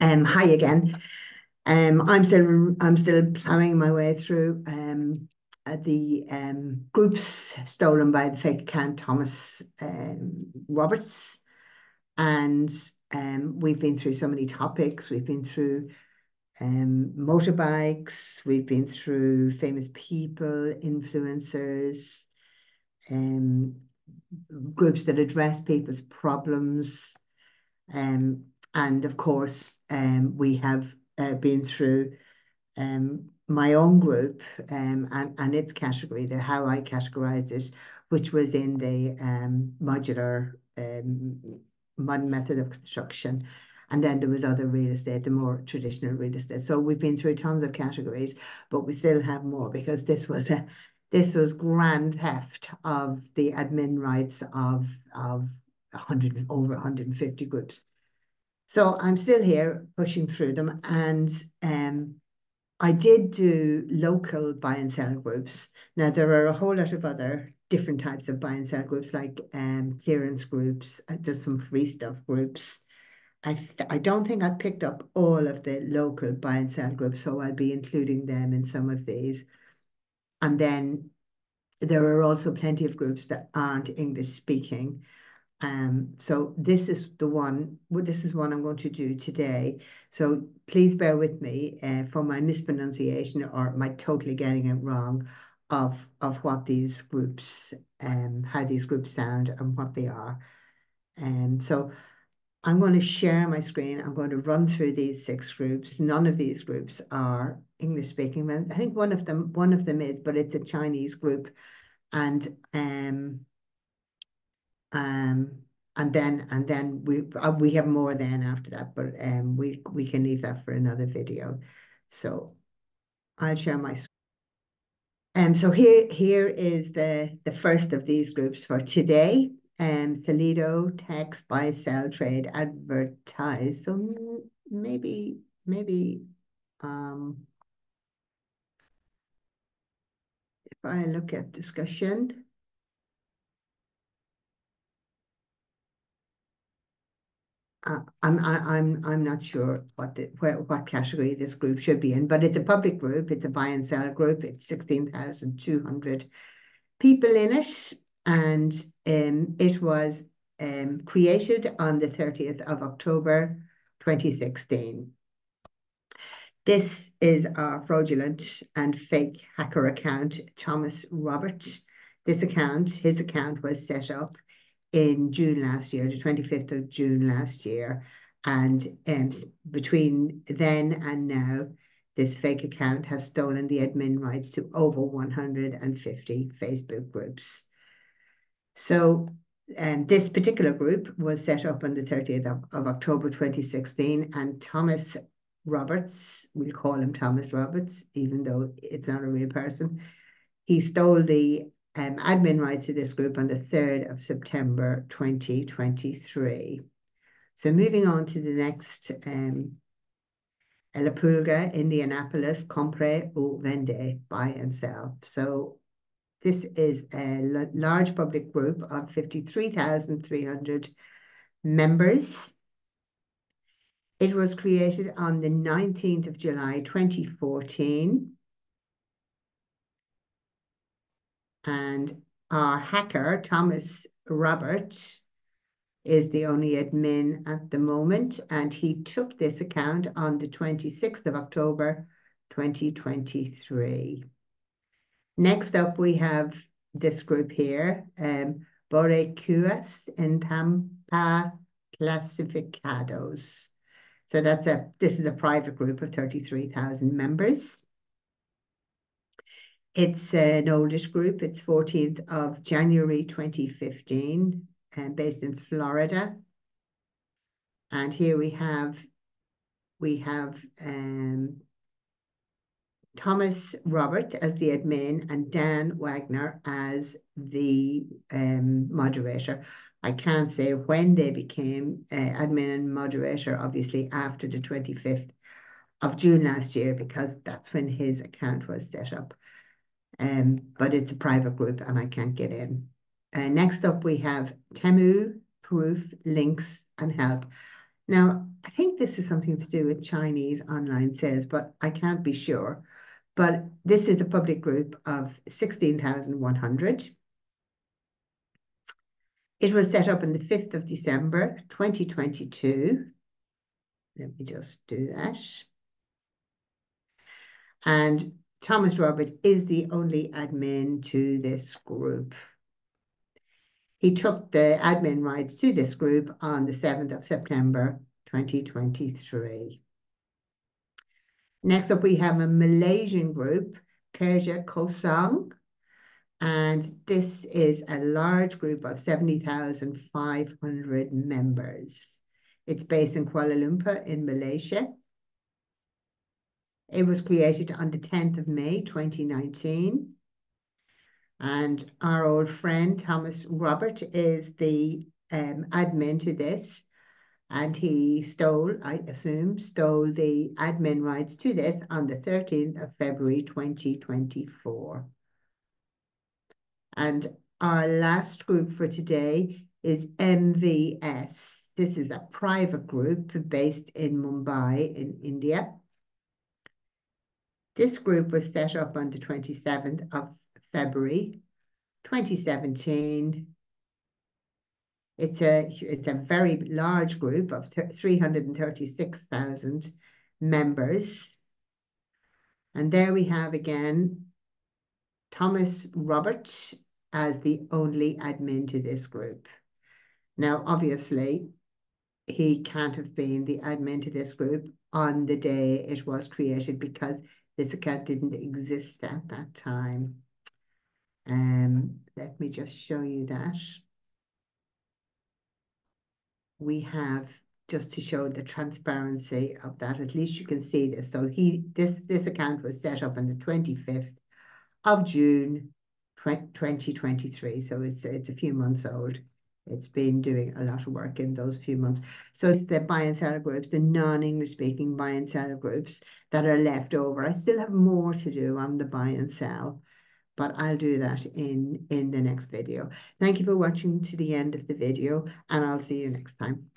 Um, hi again. Um, I'm still I'm still plowing my way through um, uh, the um, groups stolen by the fake account Thomas um, Roberts, and um, we've been through so many topics. We've been through um, motorbikes. We've been through famous people, influencers, um, groups that address people's problems. Um, and of course, um, we have uh, been through um, my own group um, and, and its category, the how I categorized it, which was in the um, modular um, modern method of construction. And then there was other real estate, the more traditional real estate. So we've been through tons of categories, but we still have more because this was a this was grand theft of the admin rights of of 100 over 150 groups. So I'm still here pushing through them, and um, I did do local buy and sell groups. Now there are a whole lot of other different types of buy and sell groups, like um, clearance groups. There's some free stuff groups. I, I don't think I've picked up all of the local buy and sell groups, so I'll be including them in some of these. And then there are also plenty of groups that aren't English speaking. Um, so this is the one, this is one I'm going to do today. So please bear with me uh, for my mispronunciation or my totally getting it wrong of, of what these groups, um, how these groups sound and what they are. And um, so I'm going to share my screen. I'm going to run through these six groups. None of these groups are English speaking. I think one of them, one of them is, but it's a Chinese group. And um, um, and then and then we uh, we have more then after that, but um, we we can leave that for another video. So I'll share my. Screen. Um, so here here is the the first of these groups for today. Um, Toledo text buy sell trade advertise. So maybe maybe um, if I look at discussion. I'm I, am i I'm not sure what the where what category this group should be in, but it's a public group. It's a buy and sell group. It's sixteen thousand two hundred people in it, and um, it was um, created on the thirtieth of October, twenty sixteen. This is our fraudulent and fake hacker account, Thomas Roberts. This account, his account was set up in June last year, the 25th of June last year. And um, between then and now, this fake account has stolen the admin rights to over 150 Facebook groups. So um, this particular group was set up on the 30th of, of October 2016 and Thomas Roberts, we'll call him Thomas Roberts, even though it's not a real person, he stole the um, admin rights to this group on the 3rd of September 2023. So moving on to the next, um, La Pulga, Indianapolis, compre ou vende, buy and sell. So this is a large public group of 53,300 members. It was created on the 19th of July 2014 and our hacker, Thomas Robert, is the only admin at the moment, and he took this account on the 26th of October, 2023. Next up, we have this group here, um, Boricuas in Tampa Clasificados. So that's a, this is a private group of 33,000 members. It's an oldish group. It's 14th of January 2015 and based in Florida. And here we have we have um, Thomas Robert as the admin and Dan Wagner as the um, moderator. I can't say when they became uh, admin and moderator, obviously after the 25th of June last year, because that's when his account was set up um, but it's a private group and I can't get in. Uh, next up, we have Temu, Proof, Links, and Help. Now, I think this is something to do with Chinese online sales, but I can't be sure. But this is a public group of 16,100. It was set up on the 5th of December, 2022. Let me just do that. And Thomas Robert is the only admin to this group. He took the admin rights to this group on the 7th of September 2023. Next up, we have a Malaysian group, Kerja Kosong, and this is a large group of 70,500 members. It's based in Kuala Lumpur in Malaysia. It was created on the 10th of May 2019. And our old friend Thomas Robert is the um, admin to this. And he stole, I assume, stole the admin rights to this on the 13th of February 2024. And our last group for today is MVS. This is a private group based in Mumbai in India. This group was set up on the 27th of February 2017. It's a, it's a very large group of 336,000 members. And there we have again Thomas Robert as the only admin to this group. Now, obviously, he can't have been the admin to this group on the day it was created because this account didn't exist at that time. Um, let me just show you that. We have just to show the transparency of that. At least you can see this. So he this this account was set up on the 25th of June 2023. So it's it's a few months old. It's been doing a lot of work in those few months. So it's the buy and sell groups, the non-English speaking buy and sell groups that are left over. I still have more to do on the buy and sell but I'll do that in, in the next video. Thank you for watching to the end of the video and I'll see you next time.